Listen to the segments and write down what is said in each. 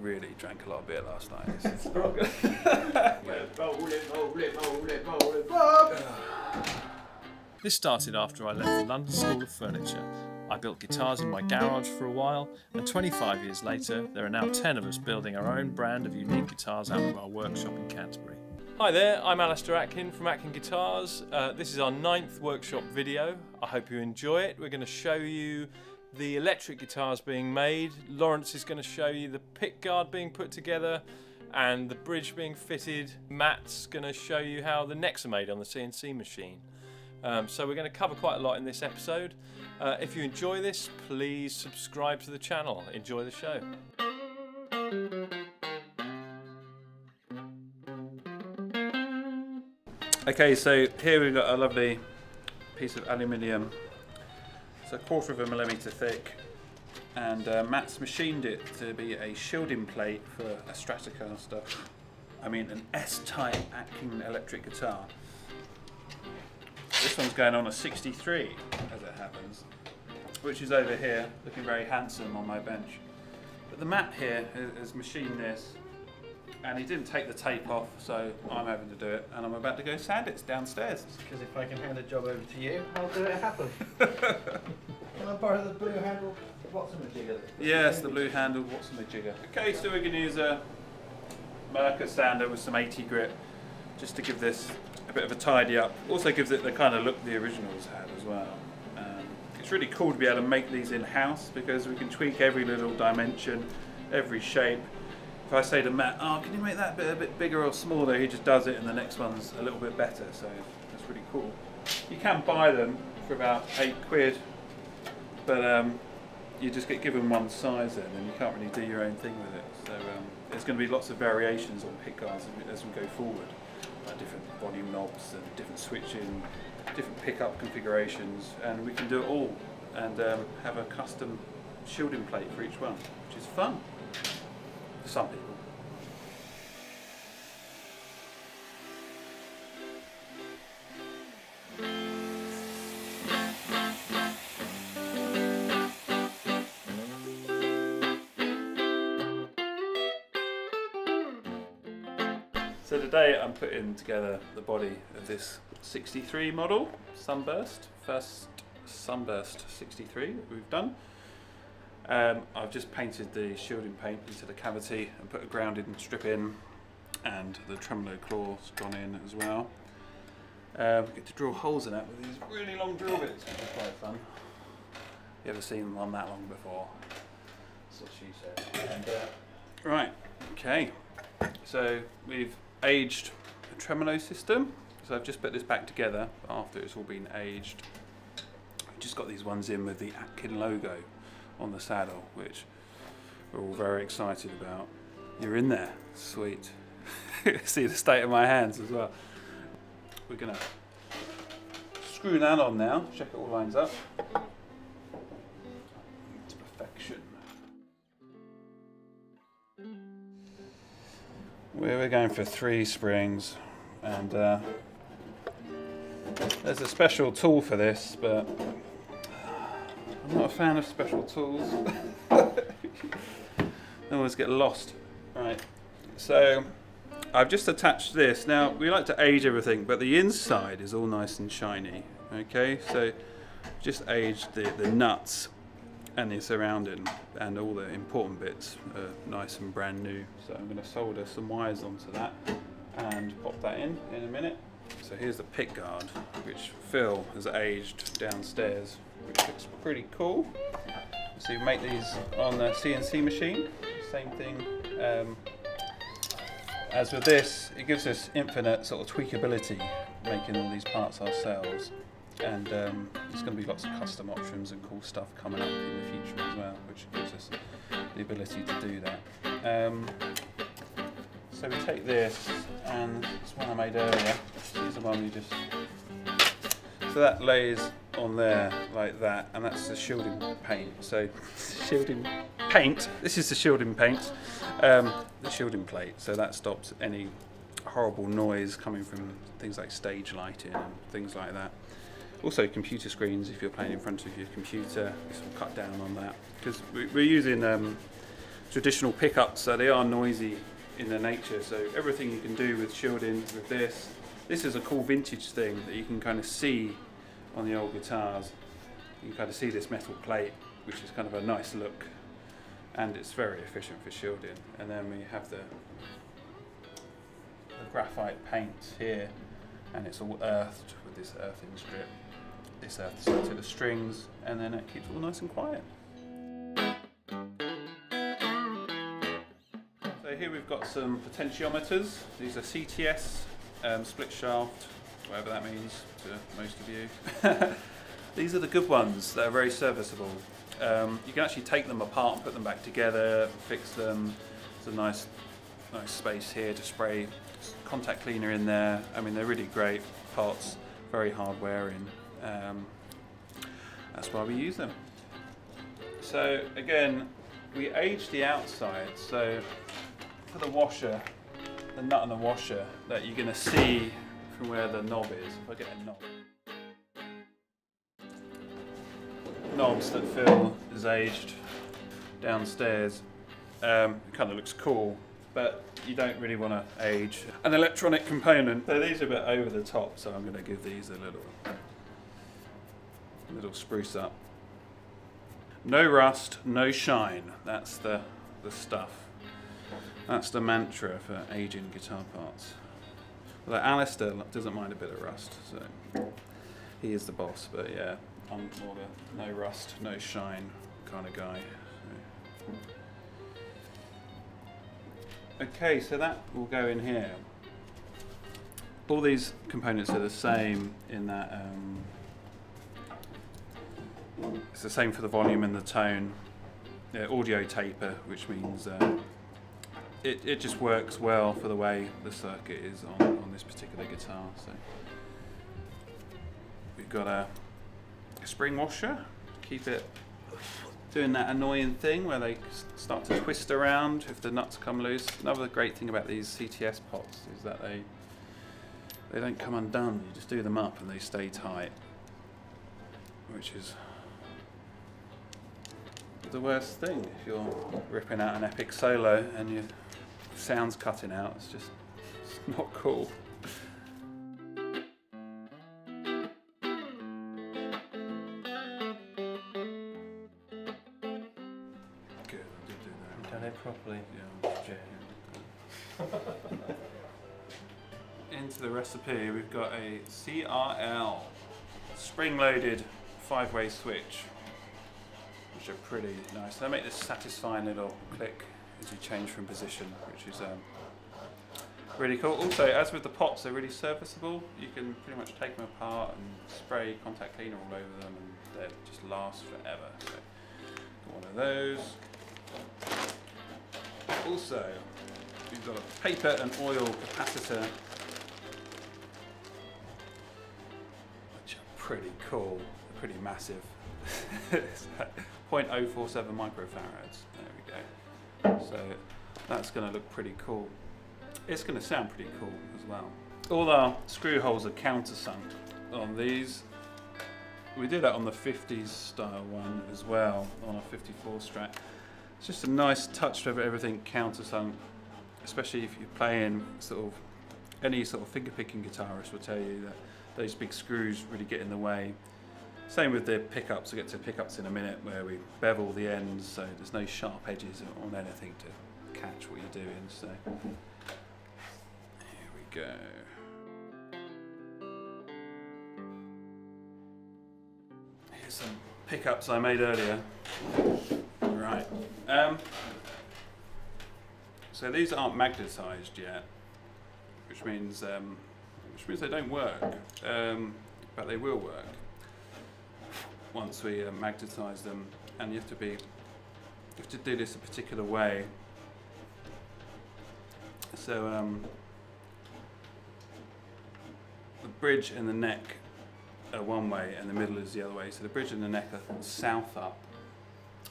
really drank a lot of beer last night. It's-. This started after I left the London School of Furniture. I built guitars in my garage for a while, and 25 years later, there are now 10 of us building our own brand of unique guitars out of our workshop in Canterbury. Hi there, I'm Alister Atkin from Atkin Guitars. Uh, this is our ninth workshop video. I hope you enjoy it. We're going to show you the electric guitars being made. Laurence is going to show you the pick guard being put together and the bridge being fitted. Matt's going to show you how the necks are made on the CNC machine. Um, so we're going to cover quite a lot in this episode. Uh, if you enjoy this, please subscribe to the channel. Enjoy the show. Okay, so here we've got a lovely piece of aluminium. It's a quarter of a millimetre thick, and uh, Matt's machined it to be a shielding plate for a Stratocaster. I mean, an S-type Atkin electric guitar. This one's going on a 63, as it happens, which is over here, looking very handsome on my bench. But the Matt here has- has machined this and he didn't take the tape off, so I'm having to do it, and I'm about to go sand it downstairs. Because if I can hand a job over to you, I'll do it happen. can I borrow the blue handle Watson jigger? Yes, the blue handled Watson the jigger. Okay, so we're going to use a Mirka sander with some 80 grit, just to give this a bit of a tidy up. Also gives it the kind of look the originals had as well. Um, it's really cool to be able to make these in house because we can tweak every little dimension, every shape. If I say to Matt, oh, can you make that bit a bit bigger or smaller, he just does it and the next one's a little bit better, so that's really cool. You can buy them for about eight quid, but um, you just get given one size then and you can't really do your own thing with it. So um, there's going to be lots of variations on pick guards as we, go forward, like different volume knobs and different switching, different pickup configurations, and we can do it all and um, have a custom shielding plate for each one, which is fun for some people. So today I'm putting together the body of this 63 model Sunburst, first Sunburst 63 that we've done. Um, I've just painted the shielding paint into the cavity and put a grounding strip in and the tremolo claw's gone in as well. Um, get to drill holes in it with these really long drill bits, which is quite fun. You ever seen one that long before? That's what she said. And, uh, right, okay. So we've aged the tremolo system. So I've just put this back together after it's all been aged. I've just got these ones in with the Atkin logo on the saddle, which we're all very excited about. You're in there, sweet. See the state of my hands as well. We're gonna screw that on now, check it all lines up. To perfection. We We're going for three springs, and uh, there's a special tool for this, but I'm not a fan of special tools. they always get lost. Right, so I've just attached this. Now, we like to age everything, but the inside is all nice and shiny. Okay, so just aged the, the nuts and the surrounding and all the important bits are nice and brand new. So I'm going to solder some wires onto that and pop that in in a minute. So here's the pick guard, which Phil has aged downstairs, which looks pretty cool. So you make these on the CNC machine, same thing. Um, as with this, it gives us infinite sort of tweakability, making all these parts ourselves. And um, there's going to be lots of custom options and cool stuff coming up in the future as well, which gives us the ability to do that. Um, so we take this, and this one I made earlier. Is the one we just. So that lays on there like that, and that's the shielding paint. So shielding paint. This is the shielding paint, um, the shielding plate. So that stops any horrible noise coming from things like stage lighting and things like that. Also, computer screens. If you're playing in front of your computer, this will cut down on that because we're using um, traditional pickups, so they are noisy in their nature. So everything you can do with shielding with this. This is a cool vintage thing that you can kind of see on the old guitars. You can kind of see this metal plate, which is kind of a nice look, and it's very efficient for shielding. And then we have the, the graphite paint here, and it's all earthed with this earthing strip. This earths into the strings, and then it keeps all nice and quiet. So here we've got some potentiometers. These are CTS um, split shaft, whatever that means to most of you. These are the good ones. They're very serviceable. Um, you can actually take them apart and put them back together, fix them. There's a nice, nice space here to spray contact cleaner in there. I mean, they're really great pots, very hard wearing. Um, that's why we use them. So again, we age the outside. So for the washer, the nut and the washer that you're going to see from where the knob is. If I get a knob. Knobs that Phil is aged downstairs. Um, it kind of looks cool, but you don't really want to age an electronic component. So these are a bit over the top, so I'm going to give these a little, little spruce up. No rust, no shine. That's the, the stuff. That's the mantra for aging guitar parts. Although Alister doesn't mind a bit of rust, so he is the boss. But yeah, I'm more the no rust, no shine kind of guy. Okay, so that will go in here. All these components are the same in that um, it's the same for the volume and the tone. Yeah, audio taper, which means uh, it, it just works well for the way the circuit is on this particular guitar. So we've got a, spring washer to keep it doing that annoying thing where they start to twist around if the nuts come loose. Another great thing about these CTS pots is that they they don't come undone. You just do them up and they stay tight, which is the worst thing if you're ripping out an epic solo and your sound's cutting out. It's just it's not cool. We've got a CRL spring-loaded five-way switch, which are pretty nice. They make this satisfying little click as you change from position, which is um, really cool. Also, as with the pots, they're really serviceable. You can pretty much take them apart and spray contact cleaner all over them, and they just last forever. So, one of those. Also, we've got a paper and oil capacitor, pretty cool, pretty massive. 0.047 microfarads. There we go. So that's going to look pretty cool. It's going to sound pretty cool as well. All our screw holes are countersunk on these. We did that on the 50s style one as well, on a 54 Strat. It's just a nice touch to have everything countersunk, especially if you're playing sort of any sort of finger picking guitarist will tell you that those big screws really get in the way. Same with the pickups, we'll get to pickups in a minute where we bevel the ends so there's no sharp edges on anything to catch what you're doing. So here we go. Here's some pickups I made earlier. Right. Um, so these aren't magnetized yet, which means um, which means they don't work, um, but they will work once we uh, magnetize them. And you have to be you have to do this a particular way. So um, the bridge and the neck are one way, and the middle is the other way. So the bridge and the neck are south up,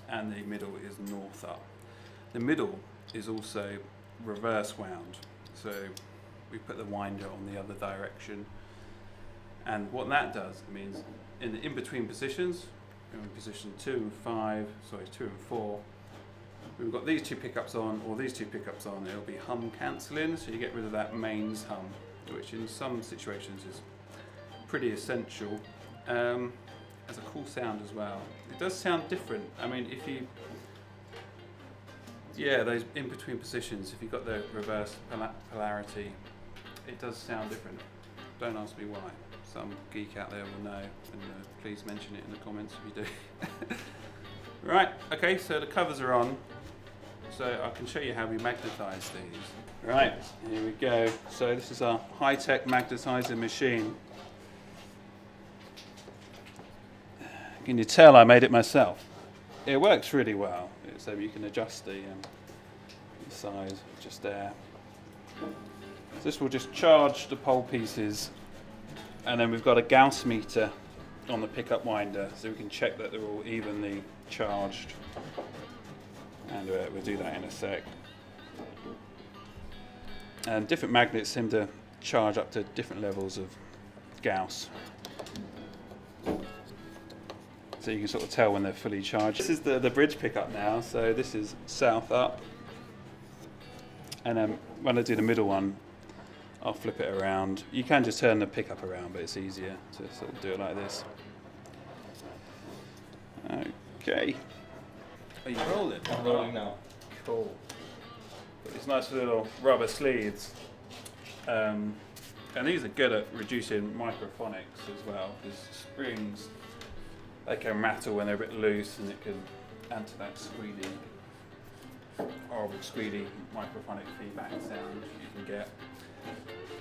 and the middle is north up. The middle is also reverse wound, so we put the winder on the other direction. And what that does it means in the in-between positions, in position two and five, sorry, two and four, we've got these two pickups on or these two pickups on, it'll be hum cancelling, so you get rid of that mains hum, which in some situations is pretty essential. Um, as a cool sound as well. It does sound different. I mean, if you, yeah, those in between positions, if you've got the reverse polarity, it does sound different. Don't ask me why. Some geek out there will know, and uh, please mention it in the comments if you do. right, okay, so the covers are on. So I can show you how we magnetize these. Right, here we go. So this is our high-tech magnetizer machine. Can you tell I made it myself? It works really well. So you can adjust the, um, the size just there. This will just charge the pole pieces and then we've got a Gauss meter on the pickup winder so we can check that they're all evenly charged and uh, we'll do that in a sec. And different magnets seem to charge up to different levels of Gauss. So you can sort of tell when they're fully charged. This is the, the bridge pickup now, so this is south up. And then when I do the middle one, I'll flip it around. You can just turn the pickup around, but it's easier to sort of do it like this. Okay. Are you rolling? I'm rolling now. Cool. Got these nice little rubber sleeves. Um, and these are good at reducing microphonics as well, because springs, they can rattle when they're a bit loose and it can add to that squealy, horrible squealy microphonic feedback sound you can get.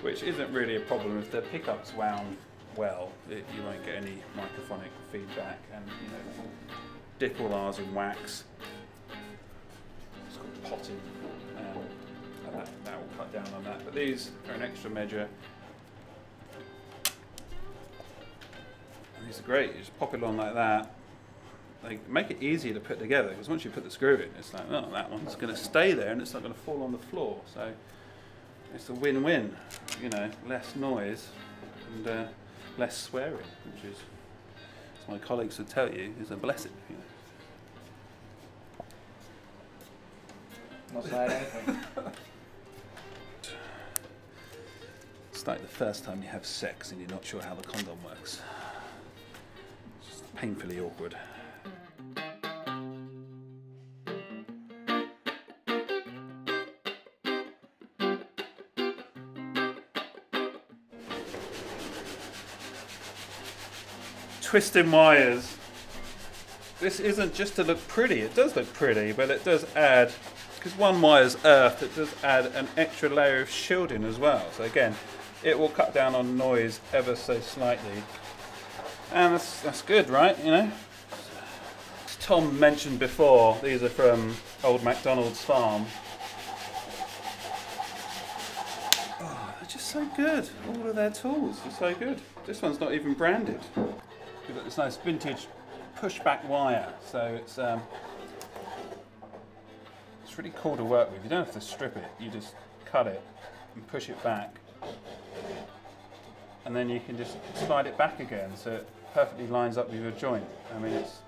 Which isn't really a problem if the pickup's wound well, it, you won't get any microphonic feedback and you know, dip all ours in wax. It's called potting. Um, and that, that will cut down on that. But these are an extra measure. And these are great. You just pop it on like that. They make it easier to put together because once you put the screw in, it's like, oh, that one's going to stay there and it's not going to fall on the floor. So it's a win-win. You know, less noise and uh, less swearing, which is, as my colleagues would tell you, is a blessing. You know. Not saying anything. It's like the first time you have sex and you're not sure how the condom works. It's just painfully awkward. Twisting wires. This isn't just to look pretty. It does look pretty, but it does add because one wire's earth, it does add an extra layer of shielding as well. So again, it will cut down on noise ever so slightly. And that's, that's good, right? You know? As Tom mentioned before, these are from old MacDonald's farm. Oh, they're just so good. All of their tools are so good. This one's not even branded. We've got this nice vintage pushback wire. So it's um, it's really cool to work with. You don't have to strip it. You just cut it and push it back. And then you can just slide it back again so it perfectly lines up with your joint. I mean, it's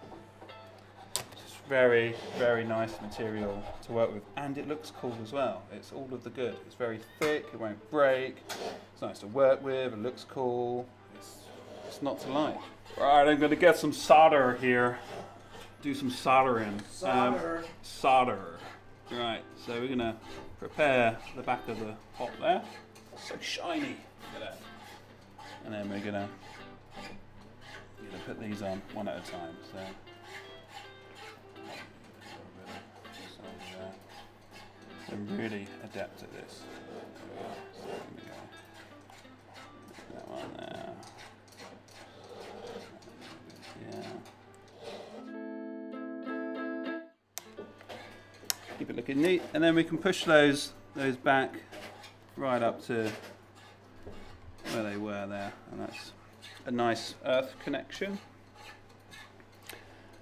just very, very nice material to work with. And it looks cool as well. It's all of the good. It's very thick, it won't break. It's nice to work with, it looks cool. It's, it's not to like. Right, I'm going to get some solder here. Do some soldering. Um, Solder. solder. Right, so we're gonna prepare the back of the pot there. So shiny. Look at that. And then we're gonna, gonna put these on one at a time. So. I'm really adept at this. Neat, and then we can push those those back right up to where they were there, and that's a nice earth connection.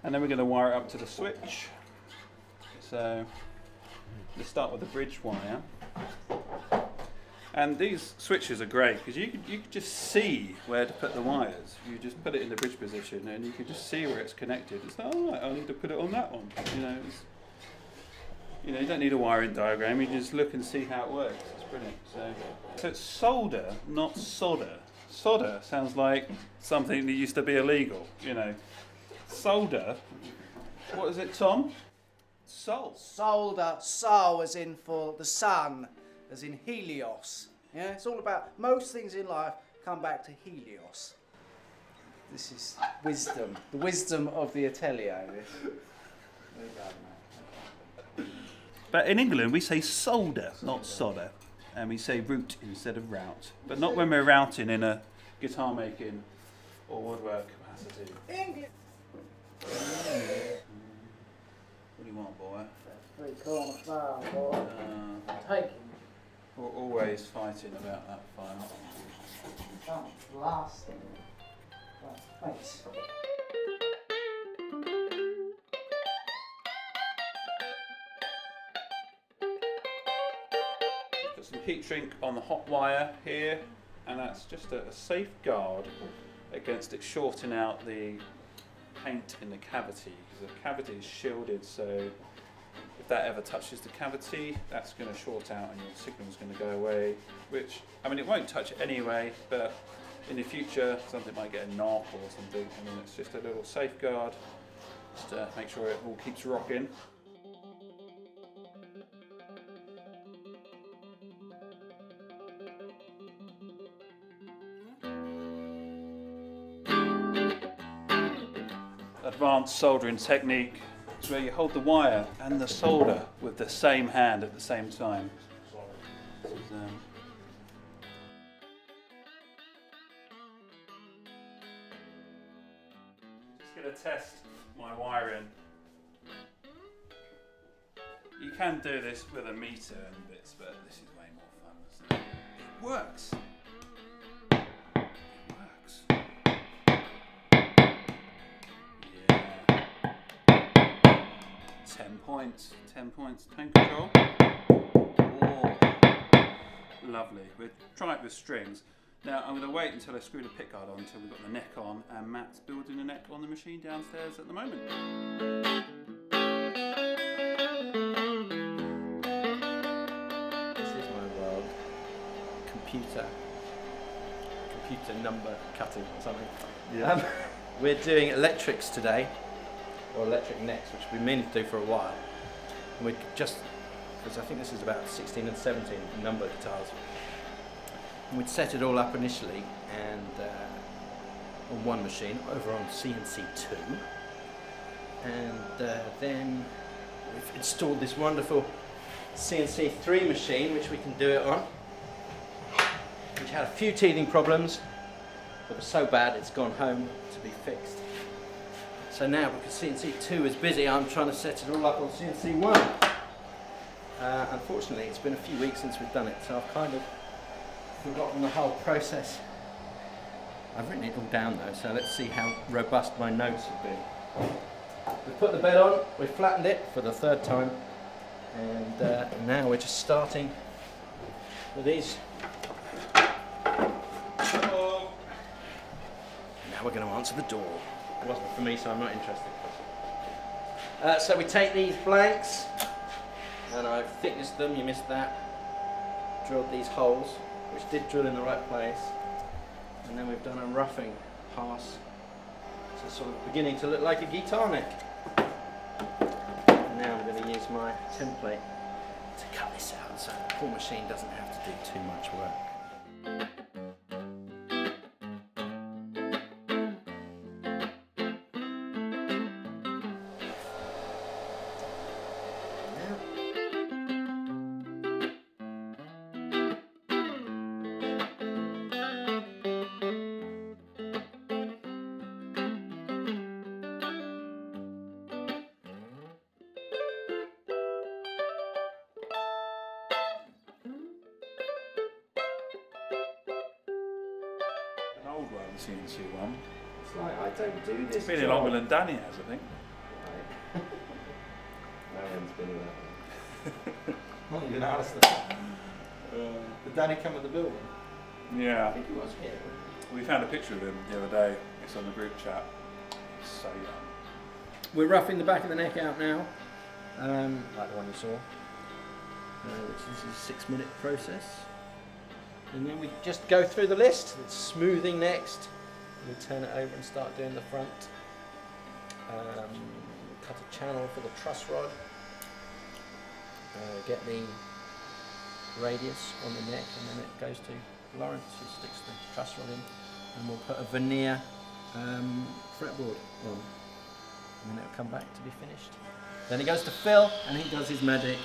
And then we're going to wire it up to the switch. So let's start with the bridge wire. And these switches are great because you you can just see where to put the wires. You just put it in the bridge position and you can just see where it's connected. It's like, oh, I need to put it on that one. You know, You know, you don't need a wiring diagram. You just look and see how it works. It's brilliant. So, so it's solder, not solder. Solder sounds like something that used to be illegal. You know, solder. What is it, Tom? Sol. Solder, sol as in for the sun, as in Helios. Yeah, it's all about most things in life come back to Helios. This is wisdom, the wisdom of the atelier. This. But in England, we say solder, not solder. And we say root instead of route. But not when we're routing in a guitar making or woodwork capacity. English. What do you want, boy? Three corner file, boy. Uh, Take him. we're always fighting about that file. Don't blast him. Right, thanks. Some heat shrink on the hot wire here, and that's just a, a safeguard against it shorting out the paint in the cavity because the cavity is shielded, so if that ever touches the cavity, that's going to short out and your signal's going to go away. Which, I mean, it won't touch it anyway, but in the future, something might get a knock or something. I mean, it's just a little safeguard just to make sure it all keeps rocking. Advanced soldering technique is where you hold the wire and the solder with the same hand at the same time. Is, um, just going to test my wiring. You can do this with a meter and bits, but this is way more fun. It works. Points. 10 points. Tone control. Oh. Lovely. We'll try it with strings. Now I'm going to wait until I screw the pickguard on until we've got the neck on and Matt's building the neck on the machine downstairs at the moment. This is my world. Computer. Computer number cutting or something. Yeah. Um, we're doing electrics today, or electric necks, which we've been meaning to do for a while. And we just, because I think this is about 16 and 17 number guitars. And we'd set it all up initially, and uh, on one machine over on CNC2, and uh, then we've installed this wonderful CNC3 machine, which we can do it on, which had a few teething problems, but was so bad it's gone home to be fixed. So now, because CNC2 is busy, I'm trying to set it all up on CNC1. Uh, unfortunately, it's been a few weeks since we've done it, so I've kind of forgotten the whole process. I've written it all down though, so let's see how robust my notes have been. We've put the bed on, we've flattened it for the third time, and uh, now we're just starting with these. Now we're going to answer the door. It wasn't for me, so I'm not interested. Uh, so we take these blanks, and I've thicknessed them, you missed that. Drilled these holes, which did drill in the right place. And then we've done a roughing pass. So it's sort of beginning to look like a guitar neck. And now I'm going to use my template to cut this out so the poor machine doesn't have to do too much work. Old one, CNC one. It's like, I don't do this. It's been in job. longer than Danny has, I think. Marion's been there. Not even Alister. Did Danny come with the building? Yeah. I think he was here. We found a picture of him the other day. It's on the group chat. He's so young. We're roughing the back of the neck out now, um, like the one you saw. uh, which is a six minute process. And then we just go through the list. It's smoothing next. We turn it over and start doing the front. Um, cut a channel for the truss rod. Uh, get the radius on the neck and then it goes to Laurence who sticks the truss rod in and we'll put a veneer um, fretboard on and then it'll come back to be finished. Then it goes to Phil and he does his magic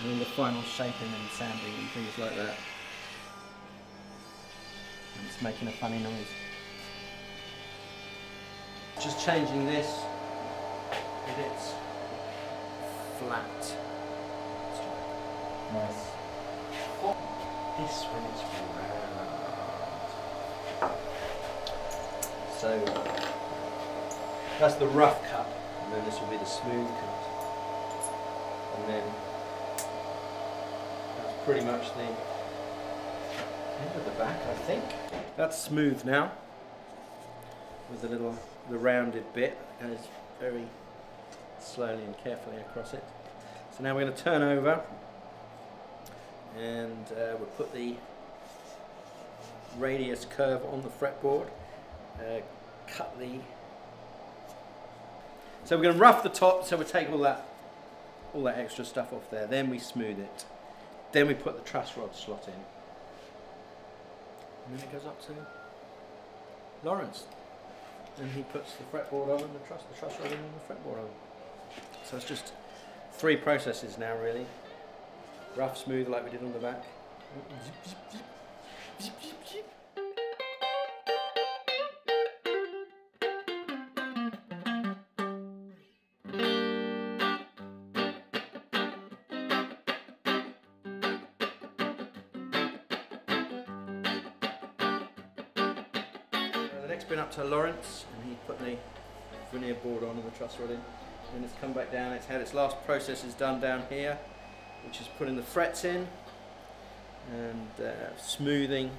and then the final shaping and sanding and things like that. And it's making a funny noise. Just changing this with its flat. Nice. This one is round. So that's the rough cut, and then this will be the smooth cut. And then that's pretty much the end of the back, I think. That's smooth now, with a little, the rounded bit that goes very slowly and carefully across it. So now we're going to turn over and uh, we'll put the radius curve on the fretboard, uh, cut the so we're going to rough the top, so we take all that all that extra stuff off there, then we smooth it. Then we put the truss rod slot in. And then it goes up to Laurence. And he puts the fretboard on and the truss, the truss rod in and the fretboard on. So it's just three processes now really. Rough, smooth like we did on the back. Uh, next been up to Laurence put the veneer board on and the truss rod in. Then it's come back down, it's had its last processes done down here, which is putting the frets in and uh, smoothing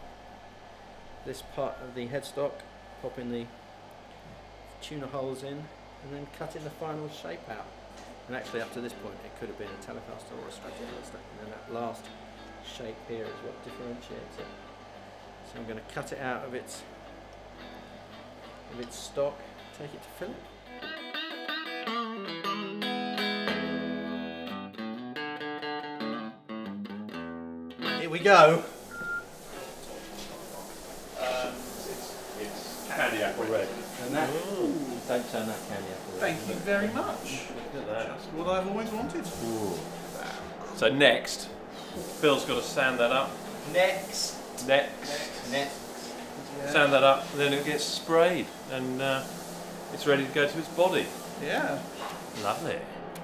this part of the headstock, popping the tuner holes in and then cutting the final shape out. And actually up to this point it could have been a Telecaster or a Stratocaster and then that last shape here is what differentiates it. So I'm going to cut it out of its of its stock, take it to Philip. Here we go. Candy apple red. And that, don't turn that candy apple. red. Thank you very much. Look at that. That's what I've always wanted. So next, Phil's got to sand that up. Next. Next, Next. Sand that up, then it gets sprayed, and uh, it's ready to go to its body. Yeah, Lovely.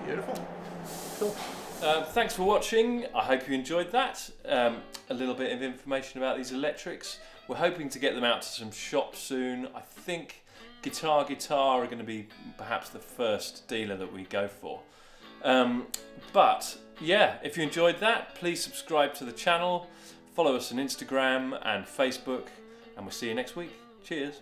beautiful. Uh, thanks for watching. I hope you enjoyed that. Um, a little bit of information about these electrics. We're hoping to get them out to some shops soon. I think Guitar Guitar are going to be perhaps the first dealer that we go for. Um, but yeah, if you enjoyed that, please subscribe to the channel, follow us on Instagram and Facebook, and we'll see you next week. Cheers.